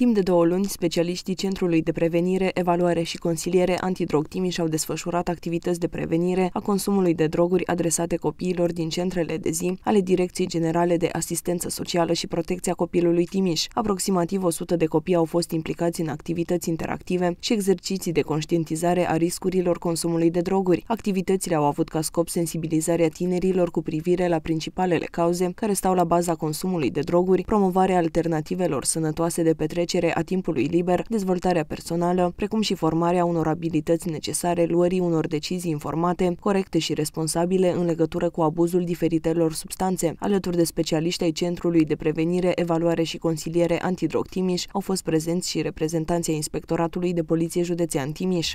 Timp de două luni, specialiștii Centrului de Prevenire, Evaluare și Consiliere Antidrog Timiș au desfășurat activități de prevenire a consumului de droguri adresate copiilor din centrele de zi ale Direcției Generale de Asistență Socială și Protecția Copilului Timiș. Aproximativ 100 de copii au fost implicați în activități interactive și exerciții de conștientizare a riscurilor consumului de droguri. Activitățile au avut ca scop sensibilizarea tinerilor cu privire la principalele cauze care stau la baza consumului de droguri, promovarea alternativelor sănătoase de petrecere a timpului liber, dezvoltarea personală, precum și formarea unor abilități necesare luării unor decizii informate, corecte și responsabile în legătură cu abuzul diferitelor substanțe. Alături de specialiști ai Centrului de Prevenire, Evaluare și Consiliere Antidrog Timiș au fost prezenți și reprezentanții Inspectoratului de Poliție Județean Timiș.